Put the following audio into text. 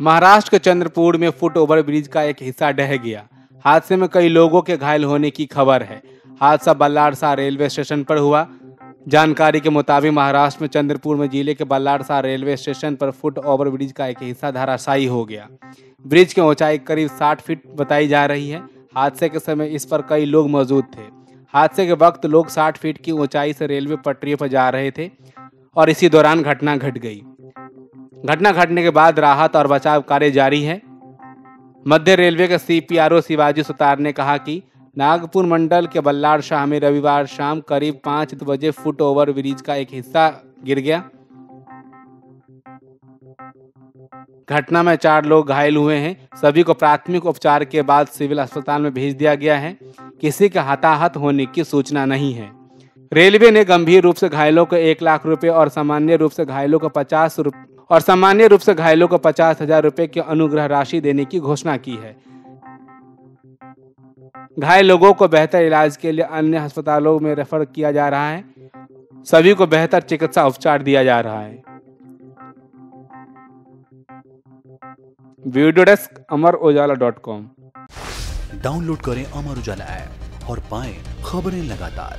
महाराष्ट्र के चंद्रपुर में foot over bridge का एक हिस्सा ढह गया। हादसे में कई लोगों के घायल होने की खबर है। हादसा बल्लारसा रेलवे स्टेशन पर हुआ। जानकारी के मुताबिक महाराष्ट्र में चंद्रपुर में ज़िले के बल्लारसा रेलवे स्टेशन पर फुट ओवर ब्रिज का एक हिस्सा धराशायी हो गया। ब्रिज की ऊंचाई करीब 60 फीट बताई जा रही है। हादसे के समय इस पर कई लोग मौजूद थे। हादसे के वक्त लोग 60 फीट की ऊंचाई से रेलवे पटरियों पर जा रहे थे और इसी दौरान घटना घट गई। घटना घटने के बाद राहत और बचाव कार्य जारी है। मध्य रेलवे के सीपीआरओ शिवाजी सुतार ने कहा कि नागपुर मंडल के बल्लार शाह में रविवार शाम करीब पाँच बजे फुट ओवर ब्रिज का एक हिस्सा गिर गया। घटना में चार लोग घायल हुए हैं। सभी को प्राथमिक उपचार के बाद सिविल अस्पताल में भेज दिया गया है। किसी के हताहत होने की सूचना नहीं है। रेलवे ने गंभीर रूप से घायलों को एक लाख रुपए और सामान्य रूप से घायलों को पचास और सामान्य रूप से घायलों को पचास हज़ार रुपए की अनुग्रह राशि देने की घोषणा की है। घायल लोगों को बेहतर इलाज के लिए अन्य अस्पतालों में रेफर किया जा रहा है। सभी को बेहतर चिकित्सा उपचार दिया जा रहा है। Amar Ujala dot com. Download करें अमर उजाला ऐप और पाएँ खबरें लगातार।